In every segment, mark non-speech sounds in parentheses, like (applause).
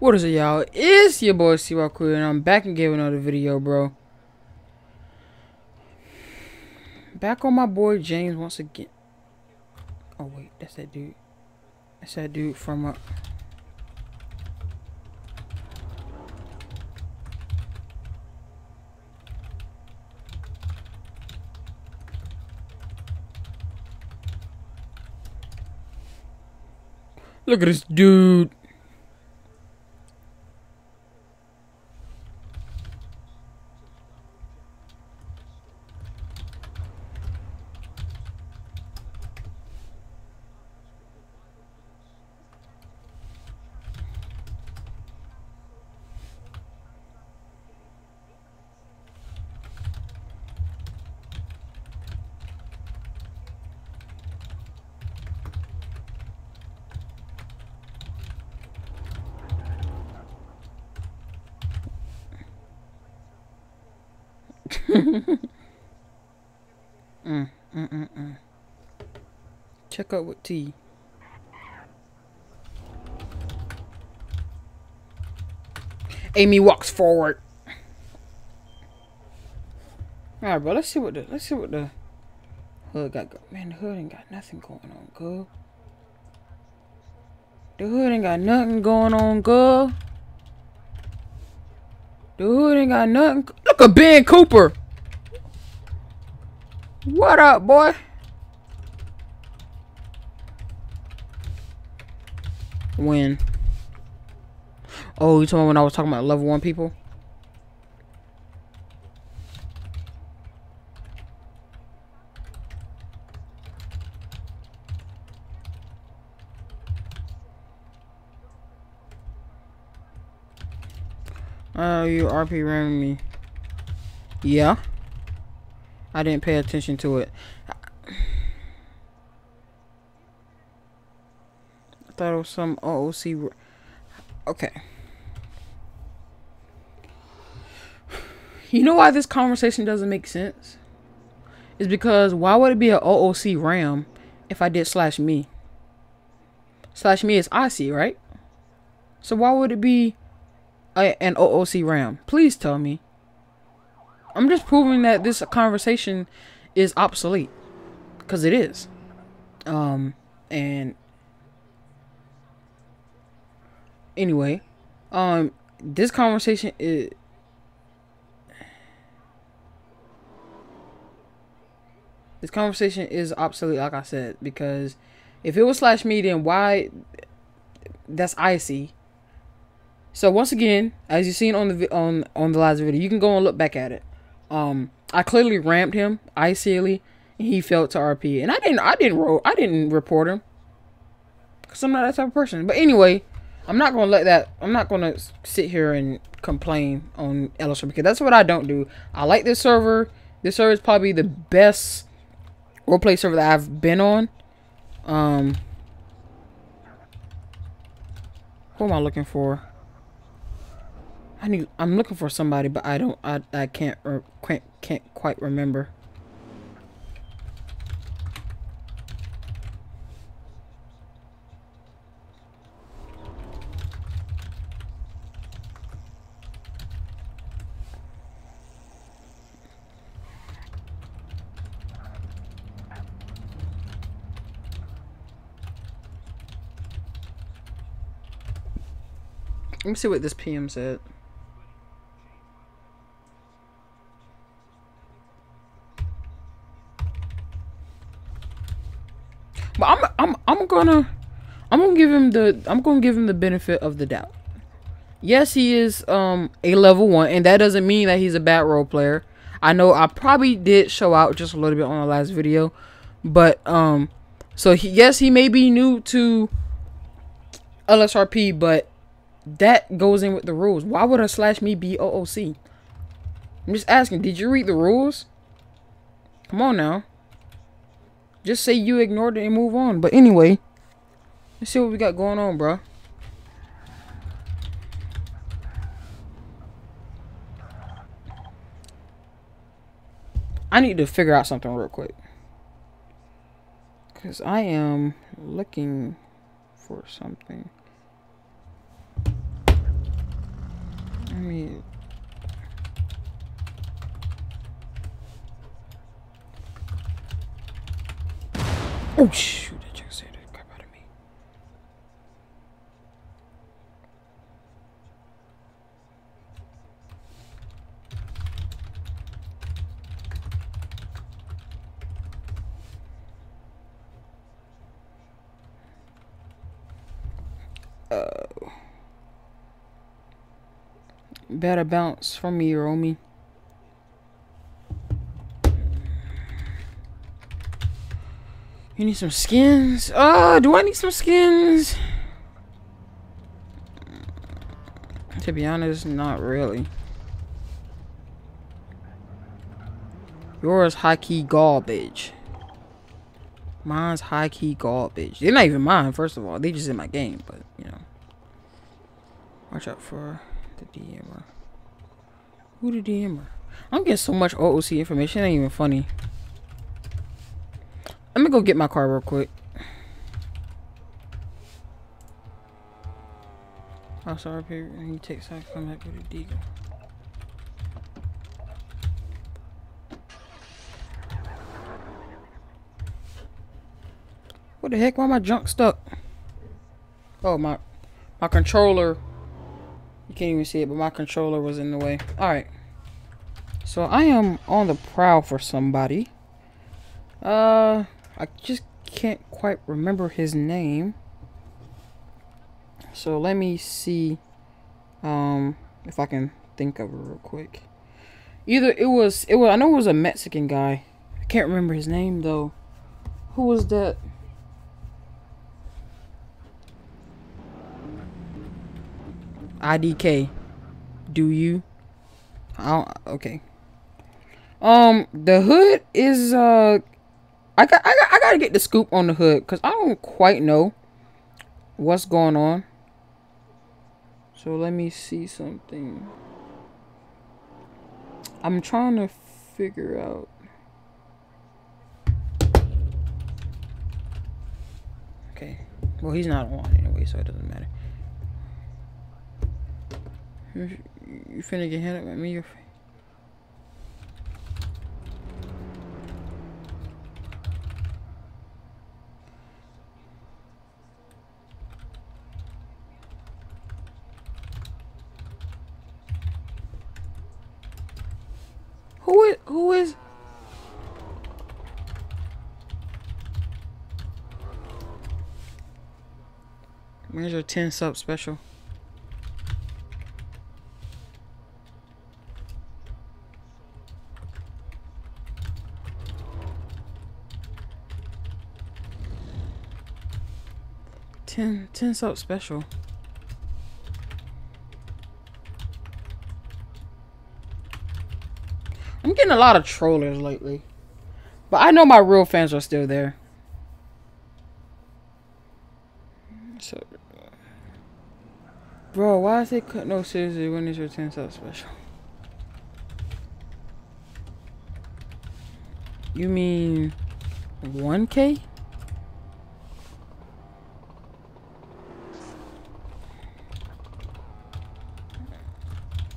What is it, y'all? It's your boy Queer, and I'm back and giving another video, bro. Back on my boy James once again. Oh wait, that's that dude. That's that dude from uh. Look at this dude. Mm, mm, mm, mm. Check out what T. Amy walks forward. Alright, bro. Let's see what the let's see what the hood got. Go Man, the hood ain't got nothing going on, girl. The hood ain't got nothing going on, girl. Hood ain't got nothing. Look at Ben Cooper. What up, boy? When? Oh, you told me when I was talking about level one people? Oh, you RP ramming me. Yeah. I didn't pay attention to it. I thought it was some OOC. Okay. You know why this conversation doesn't make sense? Is because why would it be an OOC RAM if I did slash me? Slash me is IC, right? So why would it be an OOC RAM? Please tell me. I'm just proving that this conversation is obsolete. Because it is. Um, and anyway, um, this conversation is this conversation is obsolete, like I said, because if it was slash me, then why? That's IC. So once again, as you seen on the on on the last video, you can go and look back at it. Um, I clearly ramped him icily, he fell to RP, and I didn't I didn't ro I didn't report him, cause I'm not that type of person. But anyway, I'm not gonna let that. I'm not gonna sit here and complain on LSR because that's what I don't do. I like this server. This server is probably the best roleplay server that I've been on. Um, who am I looking for? I need. I'm looking for somebody, but I don't. I I can't can't can't quite remember. Let me see what this PM said. But I'm gonna I'm gonna give him the I'm gonna give him the benefit of the doubt. Yes, he is um a level one, and that doesn't mean that he's a bad role player. I know I probably did show out just a little bit on the last video, but um, so he, yes, he may be new to LSRP, but that goes in with the rules. Why would a slash me be OOC? I'm just asking. Did you read the rules? Come on now. Just say you ignored it and move on. But anyway, let's see what we got going on, bro. I need to figure out something real quick. Because I am looking for something. I mean, oh shoot! That just scared the crap out of me. Oh. Better bounce from me, Romy. You need some skins? Oh, do I need some skins? To be honest, not really. Yours high key garbage. Mine's high key garbage. They're not even mine, first of all. They just in my game, but you know. Watch out for the DMer. Who the DMer? I'm getting so much OOC information, it ain't even funny. Let me go get my car real quick. Oh, sorry, here. He takes time to come back with a deagle. What the heck? Why my junk stuck? Oh, my my controller. You can't even see it, but my controller was in the way. Alright. So I am on the prowl for somebody. Uh, I just can't quite remember his name. So let me see um if I can think of it real quick. Either it was it was I know it was a Mexican guy. I can't remember his name though. Who was that? IDK. Do you? I okay. Um, the hood is uh, I got I got I gotta get the scoop on the hood because I don't quite know what's going on. So let me see something. I'm trying to figure out. Okay. Well, he's not on anyway, so it doesn't matter. You finna get hit up at me? Or... Who is who is Where's your 10 sub special? Ten, ten sub special. I'm getting a lot of trollers lately. But I know my real fans are still there. So, bro, why is it cut? No, seriously, when is your 10 sub special? You mean 1K?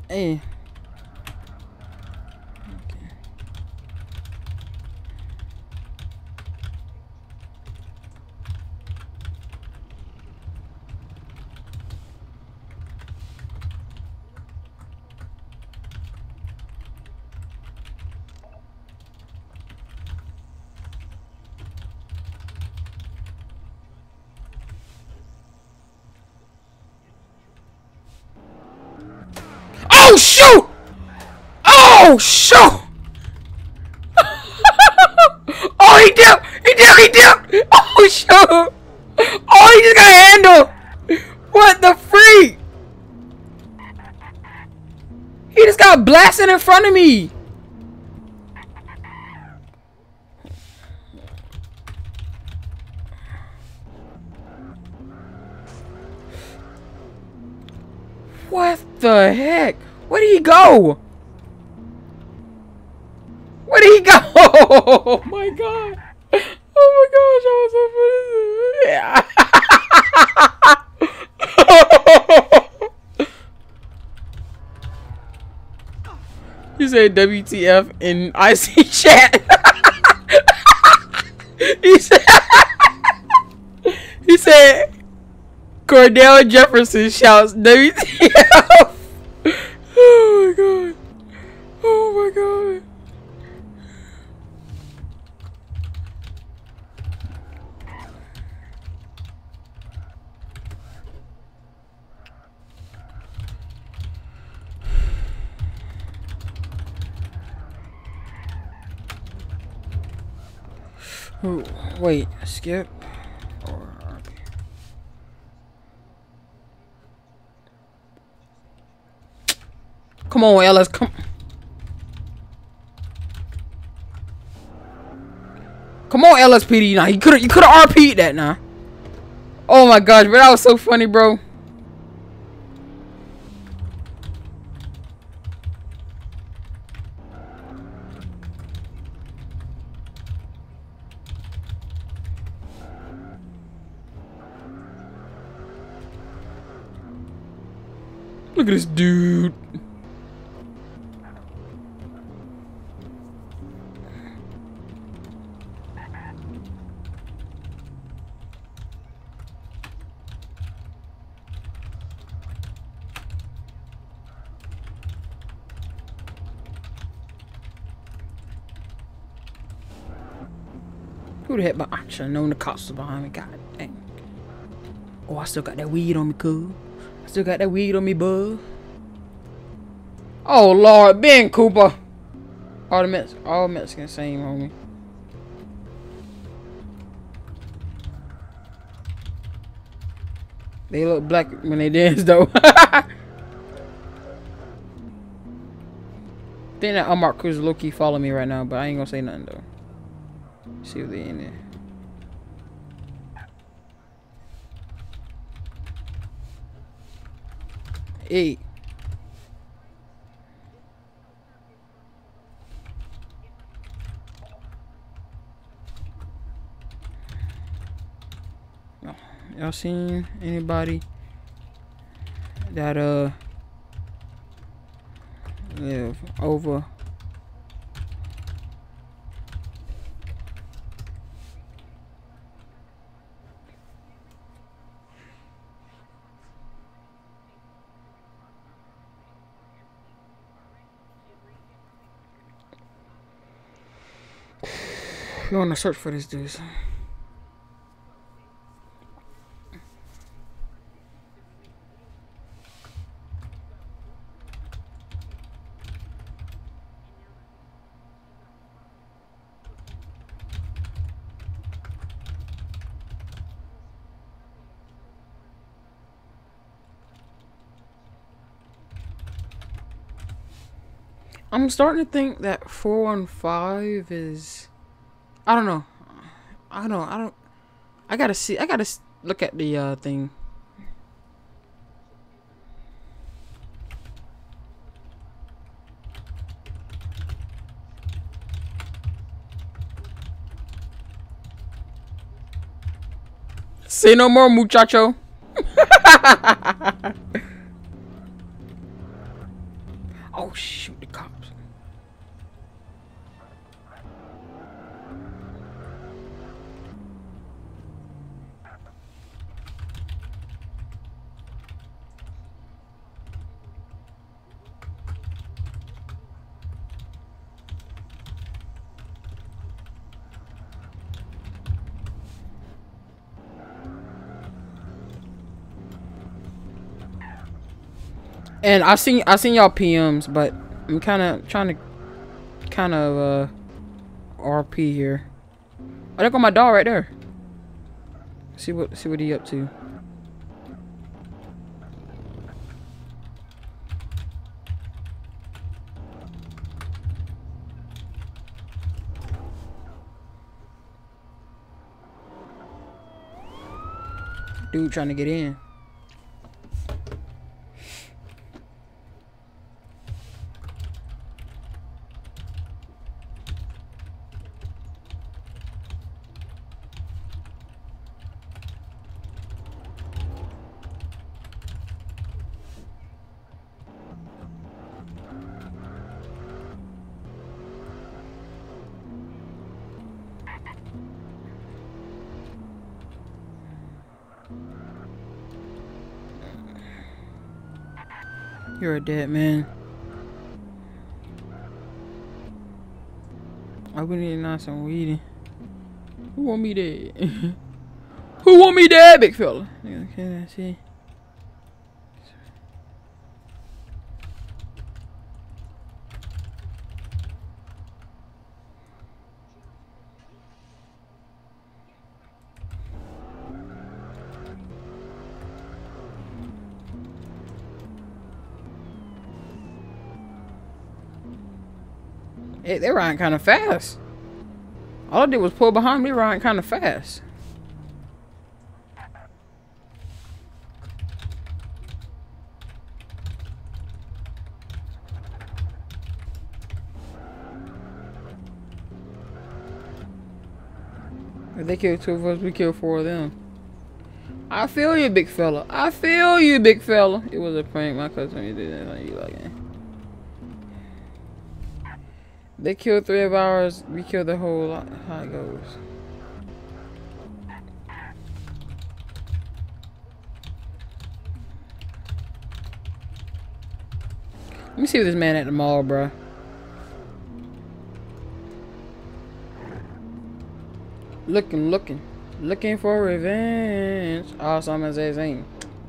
Hey. Okay. Oh shoot! Oh shoot! (laughs) oh he dipped! He dipped! He dipped! Oh shoot! Oh he just got handled! What the freak? He just got blasted in front of me! What the heck? Where did he go? Where did he go? (laughs) Oh my god. Oh my gosh, I was so funny. (laughs) said WTF in IC chat. (laughs) he said he said Cordell Jefferson shouts WTF. Oh my god. Oh my god. Wait, skip Come on, Ellis, come. Come on, LSPD. Now you could you could have RP'd that now. Oh my gosh, but that was so funny, bro. Look at this dude. Who the heck? Should have the cops was behind me. God dang. Oh, I still got that weed on me, cool. Still got that weed on me, bud. Oh Lord, Ben Cooper. All the Mex all Mexicans same homie. They look black when they dance though. (laughs) think that Unmarked Cruz low key follow me right now, but I ain't gonna say nothing though. See if they in there. Hey. Y'all seen anybody that uh live over You wanna search for this dude? I'm starting to think that 415 is I don't know. I don't know. I don't I got to see I got to look at the uh thing. Say no more, muchacho. (laughs) oh shoot, the cops. And I've seen I've seen y'all PMs, but I'm kind of trying to kind of uh RP here. Oh, there go my dog right there. See what see what he up to. Dude trying to get in. You're a dead man. I've been eating not some weed. Who want me dead? (laughs) Who want me dead, big fella? Okay, let's see. Hey, they're riding kind of fast. All I did was pull behind me, riding kind of fast. If they killed two of us, we killed four of them. I feel you, big fella. I feel you, big fella. It was a prank. My cousin did that you again. They killed three of ours. We killed the whole lot. How it goes. Let me see this man at the mall, bro. Looking, looking, looking for revenge. Awesome as they sing.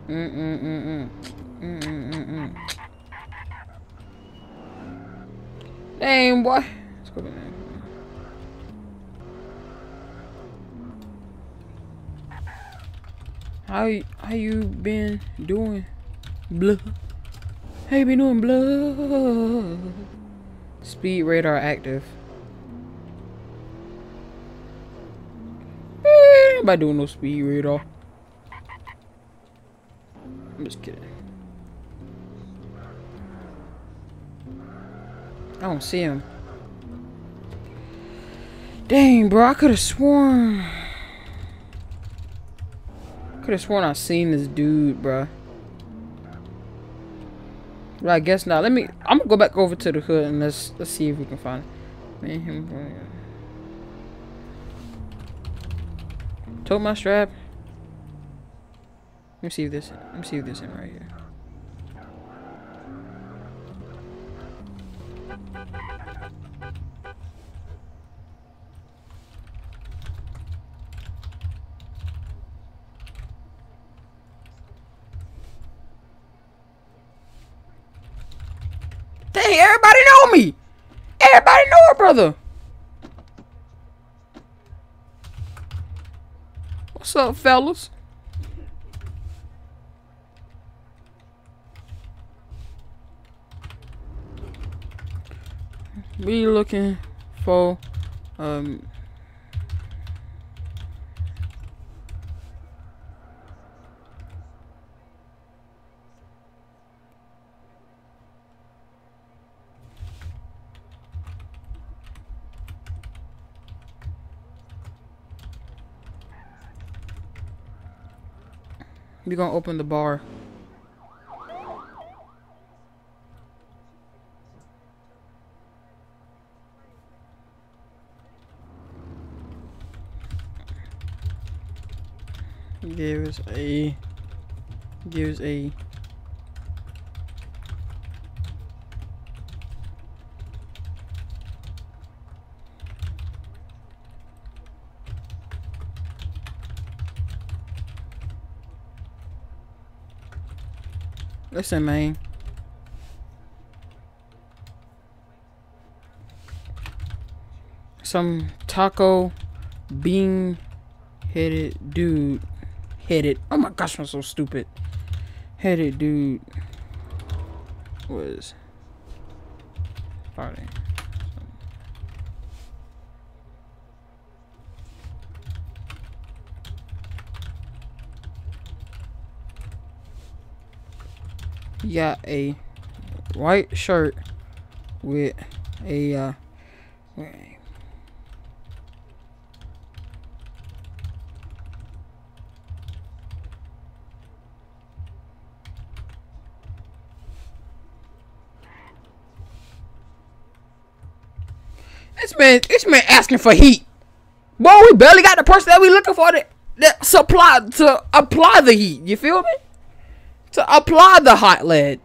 Mm mm mm mm. Mm mm mm mm. Dang, boy. Let's go. How you, how you been doing, blah? How you been doing, blah? Speed radar active. Eh, Nobody doing no speed radar. I'm just kidding. I don't see him. Dang, bro, I could have sworn. Could have sworn I seen this dude, bro. But I guess not. Let me. I'm gonna go back over to the hood and let's let's see if we can find him. Told my strap. Let me see if this. Let me see if this in right here. Dang, everybody know me. Everybody know her brother. What's up, fellas? We looking for um We're gonna open the bar. Gives a gives a Listen, man. Some taco bean headed dude. Headed. Oh my gosh, I'm so stupid. Headed dude was farting. He got a white shirt with a uh man, this man asking for heat. Boy, we barely got the person that we looking for that, that supply to apply the heat. You feel me? To apply the hot lead.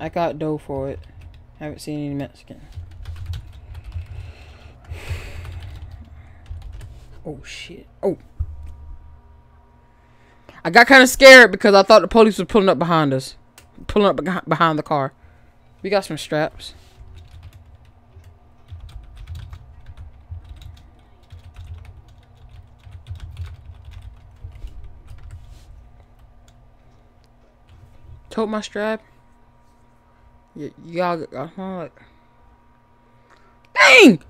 I got dough for it. Haven't seen any Mexican. Oh shit. Oh. I got kind of scared because I thought the police was pulling up behind us. Pulling up behind the car. We got some straps. Tote my strap. Yeah, y'all, uh, like, dang!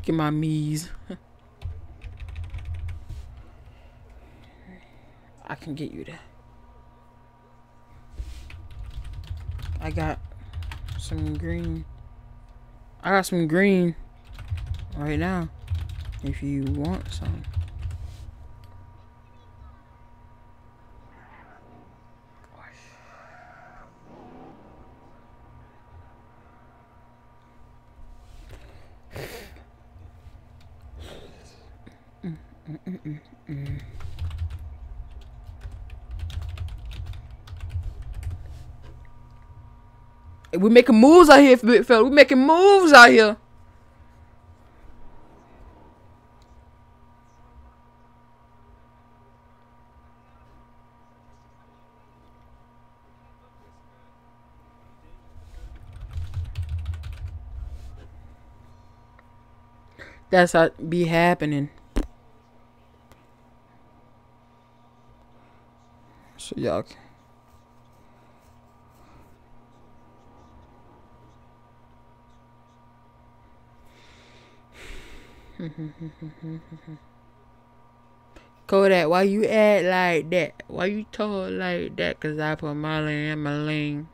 Taking my me's. I can get you there. I got some green. I got some green right now. If you want some. Mm, mm, mm, we making moves out here, big fella. We making moves out here. That's how be happening. So y'all. Kodak, why you act like that? Why you talk like that? Cause I put Molly in my lane.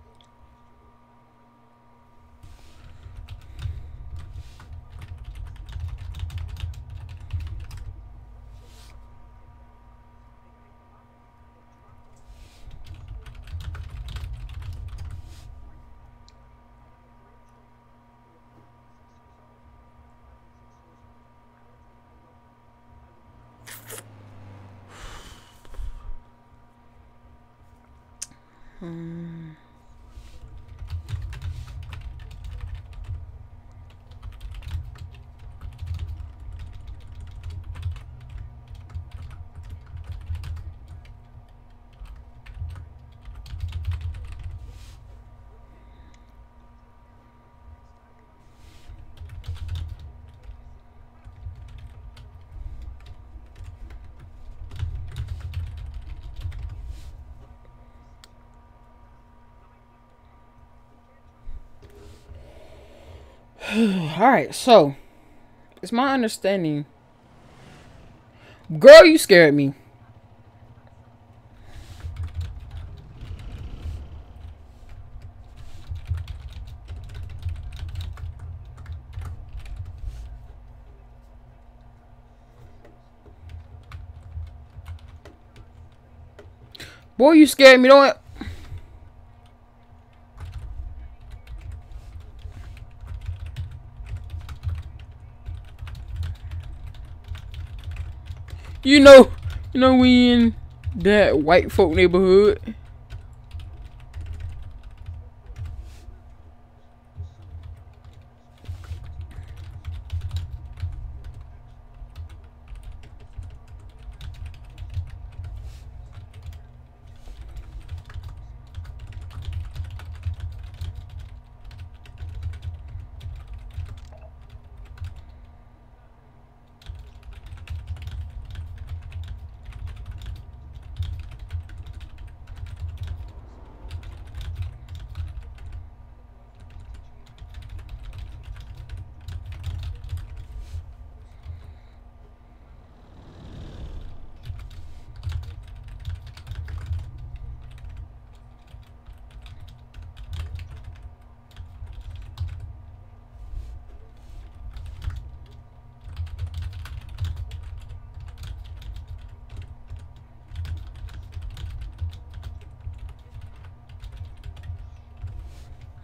(sighs) All right, so it's my understanding. Girl, you scared me. Boy, you scared me. Don't You know, you know we in that white folk neighborhood.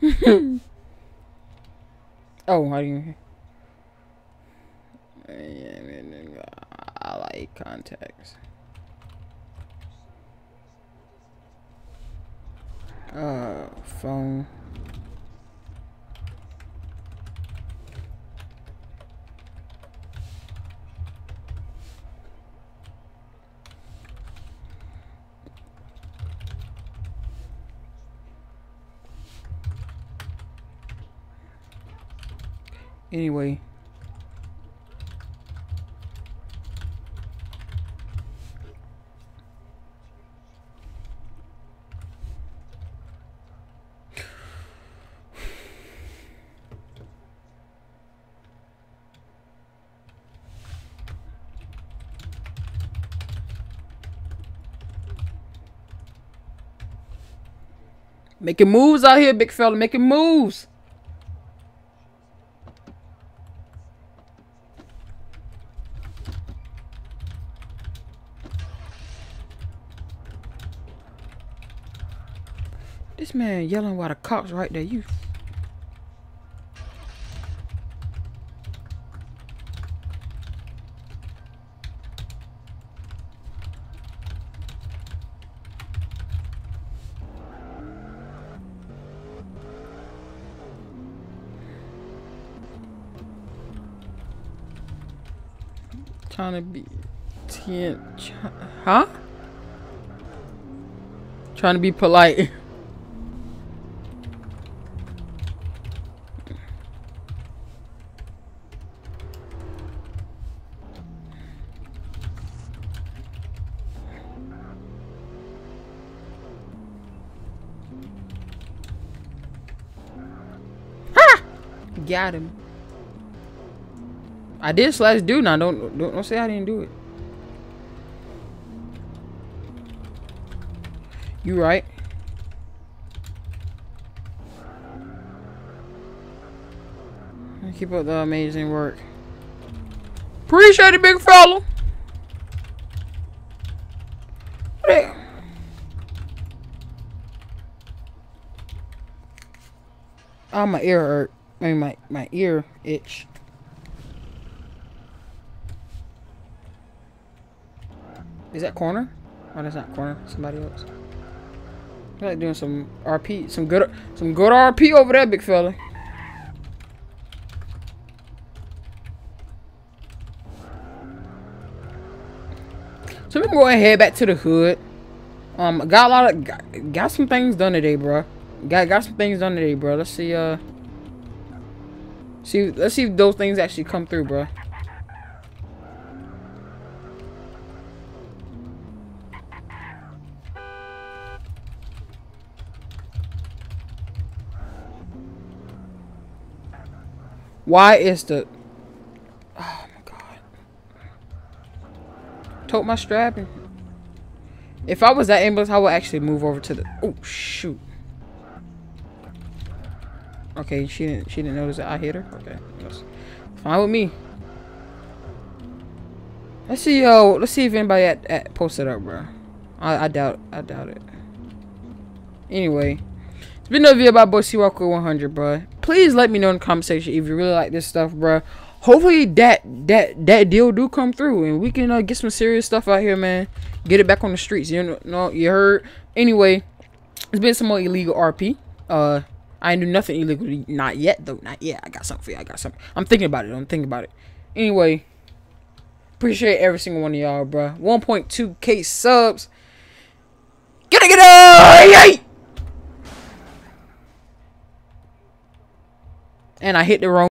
(laughs) oh, I didn't I like contacts. Uh, phone. Anyway. Making moves out here, big fella. Making moves. This man yelling while the cops right there. You trying to be ten, huh? Trying to be polite. (laughs) Got him. I did slash do now. Don't, don't don't say I didn't do it. You right. Keep up the amazing work. Appreciate it, big fella. Oh, my ear hurt. Mean, my, my ear itch. Is that corner? Oh, that's not corner. Somebody else. I like doing some RP, some good, some good RP over there, big fella. So we can go ahead back to the hood. Um, got a lot of got, got some things done today, bro. Got got some things done today, bro. Let's see. Uh, see. Let's see if those things actually come through, bro. Why is the... Oh my god. Tote my strap. If I was that ambulance, I would actually move over to the... Oh, shoot. Okay, she didn't she didn't notice that I hit her? Okay. Fine with me. Let's see yo, let's see if anybody at, at posted up, bro. I, I doubt I doubt it. Anyway. It's been another video about Boy Walker 100, bro. Please let me know in the comment section if you really like this stuff, bro. Hopefully that that that deal do come through and we can uh, get some serious stuff out here, man. Get it back on the streets. You know, you heard. Anyway, it's been some more illegal RP. Uh, I do nothing illegal. Not yet, though. Not yet. I got something for you. I got something. I'm thinking about it. I'm thinking about it. Anyway, appreciate every single one of y'all, bro. 1.2k subs. Get it, get it! and I hit the wrong